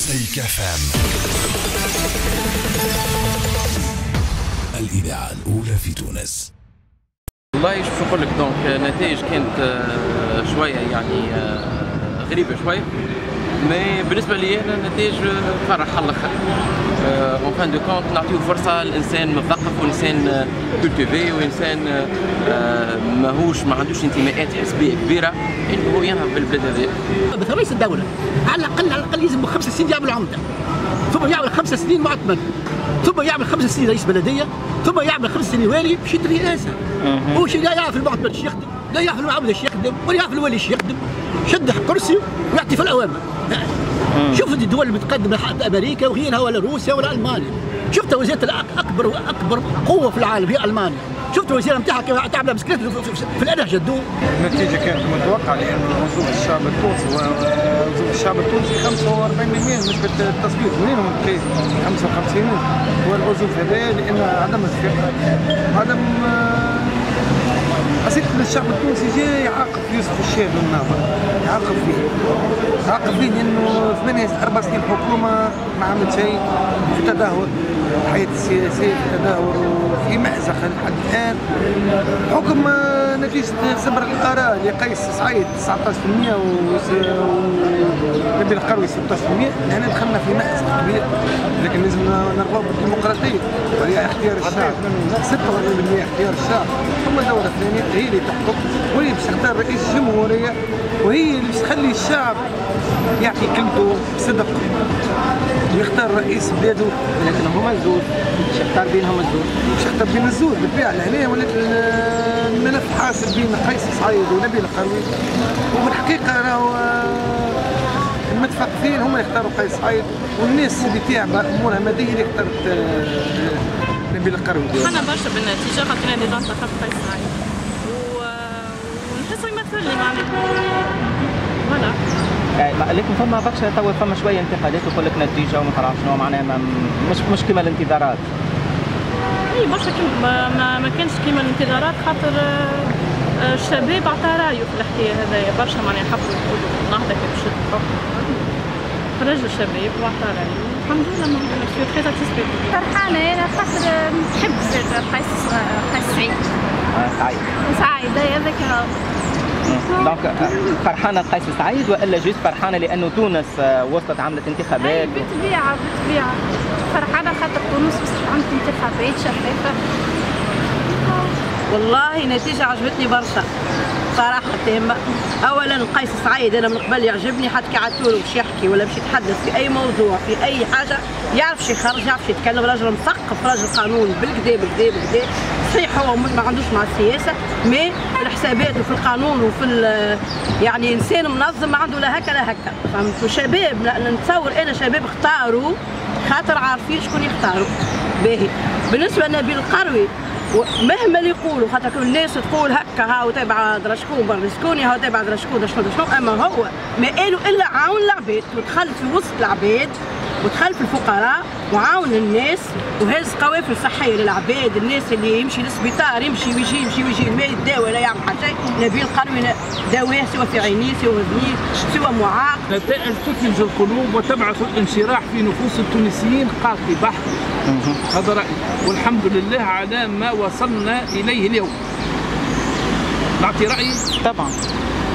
Mosaïque FM الإذاعة الأولى في تونس. والله شوف نقول لك donc النتائج كانت آه، شوية يعني آه، غريبة شوية mais بالنسبة لي أنا النتائج فرح على الآخر en fin de compte نعطيو فرصة للانسان مثقف وإنسان cultivé وإنسان آه، ماهوش ما عندوش انتماءات حزبيه كبيرة. إنه هو ينهض بالبلاد هذه. رئيس الدولة. على الأقل على الأقل يلزم خمس سنين يعمل عمدة. ثم يعمل خمس سنين معتمد. ثم يعمل خمس سنين رئيس بلدية. ثم يعمل خمس سنين والي باش يدري رئاسة. هو شي لا يعرف المعتمد إيش يخدم. لا يعرف العمدة إيش يخدم ولا يعرف الولي إيش يخدم. شد كرسي ويعطي في الأوامر. شوف الدول المتقدمة حتى أمريكا وغيرها ولا روسيا ولا ألمانيا. شفت وزيرة الأك- أكبر وأكبر قوة في العالم هي ألمانيا. شفت الوزيرة نتاعها كيف تعمل بسكليت في- الأنهج جدو النتيجة كانت متوقعة لأن وزوج الشعب التونسي وزوج الشعب التونسي 45% نسبة التصويت منين هم كيف؟ 55 هو العزوف هذا لأن عدم الثقة عدم الشعب التونسي جاي يعاقب يوسف الشاب الناظر. يعاقب فيه. يعاقب فيه لأنه ثمانية أربع سنين حكومة ما عملت شيء في تدهور. الحياة السياسية في تدهور وفي مأزق لحد الآن. حكم نتيجه زبر الاراء لقيس سعيد 19% ونبيل القروي 16% هنا دخلنا في مأزق كبير. لكن لازم نرغب بالديمقراطية. وهي اختيار الشعب. 46% اختيار الشعب. ثم الدولة الثانية هي اللي تحكم وهي باش تختار رئيس الجمهورية. وهي اللي باش تخلي الشعب يعطي كلمته بصدق. ويختار رئيس بلاده لكن هما الزوج باش يختار بينهم الزوج باش يختار بين الزوج بالفعل. هنا ولات الملف حاصل بين قيس سعيد ونبيل القروي وبالحقيقه راهو آه، المتفقين هما يختاروا قيس سعيد والناس اللي تعب أمورها مادية اللي اختارت آه، نبيل القروي فرحانة برشا بالنتيجة خاطر أنا ديجا انتخبت قيس سعيد. ونحسه يمثل لي معناها. voilà. آه، لكن فما برشا توا فما شوية انتقادات يقول لك نتيجة وما تعرف شنو معناها ما مش مش كما الانتظارات. إي برشا كيما ما, ما, ما كانش كيما الانتظارات خاطر آه، آه، الشباب عطى رأيه في الحكاية هذايا برشا معناها حبوا يقولوا النهضة كيف الحكم خرج الشباب وعطى رأيه. الحمد لله moi suis très فرحانة أنا خاطر نحب زيد قيس قيس سعيد آه، سعيد سعيد هذاك هو. donc آه، فرحانة قيس سعيد وإلا juste فرحانة لأنه تونس آه، وصلت عملت انتخابات. بالطبيعة بالطبيعة. فرحانة خاطر تونس وصلت عندك انتخابات شفافة. والله نتيجة عجبتني برشا صراحة. تامة أولا قيس سعيد أنا من قبل يعجبني حتى كي عطولو باش يحكي ولا باش يتحدث في أي موضوع في أي حاجة يعرف يخرج يعرف يتكلم راجل مثقف راجل قانون بالقدا بالقدا بالقدا. صحيح هو ما عندوش مع السياسة مي في الحسابات وفي القانون وفي يعني إنسان منظم ما عنده لا هكا لا هكا. فهمت؟ وشباب نتصور أنا شباب اختاروا خاطر عارفين شكون يختاروا. باهي. بالنسبة لنبيل القروي مهما اللي يقولوا خاطر الناس تقول هكا هاو تبع درشكون برشكوني هاو تبع درشكون درشكون درشكون أما هو ما قالوا إلا عاون العباد ودخل في وسط العباد ودخل في الفقراء وعاون الناس وهز قوافل صحية للعباد الناس اللي يمشي للسبيطار يمشي ويجي يمشي ويجي ما يتداوى لا يعمل حتى شيء. نبيل قروي داواه سواء في عينيه سواء اذنيه سواء معاق. نتائج تثلج القلوب وتبعث الانشراح في نفوس التونسيين قاطي بحت. هذا رأيي. والحمد لله على ما وصلنا إليه اليوم. نعطي رأيي طبعا.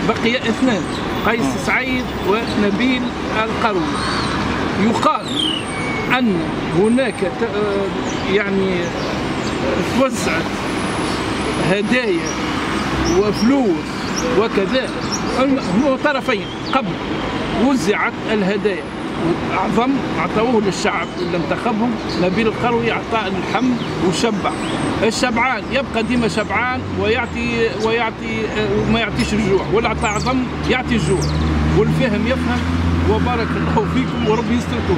بقي اثنان قيس سعيد ونبيل القروي يقال أن هناك آه، يعني توزعت هدايا وفلوس وكذا. هو طرفين. قبل وزعت الهدايا. أعظم أعطوه للشعب اللي انتخبهم نبيل القروي أعطى الحمد وشبع. الشبعان يبقى ديما شبعان ويعطي ويعطي آه، وما يعطيش الجوع. واللي أعطى أعظم يعطي الجوع. والفهم يفهم وبارك الله فيكم وربي يستركم